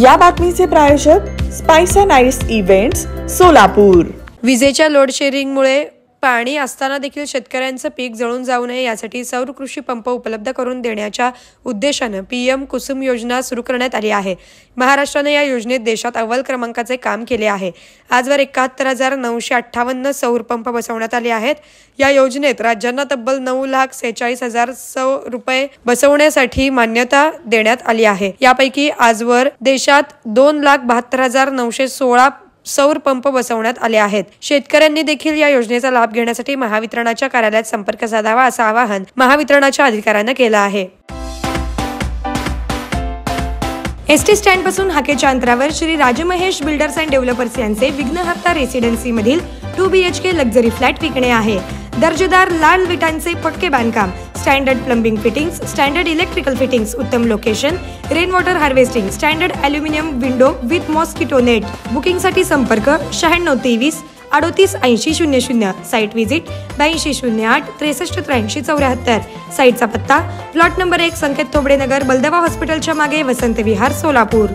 या बातमीचे प्रायोजक spice and ice events Solapur. विजेच्या लोडशेरिंगमुळे पाणी असताना देखील शेतकऱ्यांचं पीक जळून जाऊ नये यासाठी सौर कृषी पंप उपलब्ध करून देण्याच्या उद्देशानं पीएम कुसुम योजना सुरू करण्यात आली आहे. महाराष्ट्राने या योजनेत देशात अव्वल क्रमांकाचे काम केले आहे. आजवर एकाहत्तर हजार नऊशे अठ्ठावन्न सौर पंप बसवण्यात आले आहेत. या योजनेत राज्यांना तब्बल नऊ लाख सेहेचाळीस हजार सौ रुपये बसवण्यासाठी मान्यता देण्यात आली आहे. यापैकी आजवर देशात दोन लाख बहात्तर हजार नऊशे सोळा सौर पंप बसवण्यात आले आहेत. शेतकऱ्यांनी देखील या योजनेचा लाभ घेण्यासाठी महावितरणाच्या कार्यालयात संपर्क साधावा असं आवाहन महावितरणाच्या अधिकाऱ्यांना केलं आहे. एस टी स्टँडपासून हाकेच्या अंतरावर Shri Rajmahesh builders and developers यांचे विघ्नहर्ता रेसिडेन्सी मधील two B H K luxury flat विकणे आहे. दर्जेदार लाल विटांचे पटके बांधकाम standard plumbing fittings standard electrical fittings उत्तम location rain water harvesting standard aluminium window with mosquito net. बुकिंगसाठी संपर्क शहाण्णव तेवीस अडोतीस ऐंशी शून्य शून्य. साईट व्हिजिट ब्याऐंशी शून्य आठ त्रेसष्ट त्र्याऐंशी चौऱ्याहत्तर. साईटचा पत्ता प्लॉट नंबर एक संकेत थोबडे नगर बलदवा हॉस्पिटलच्या मागे वसंत विहार सोलापूर.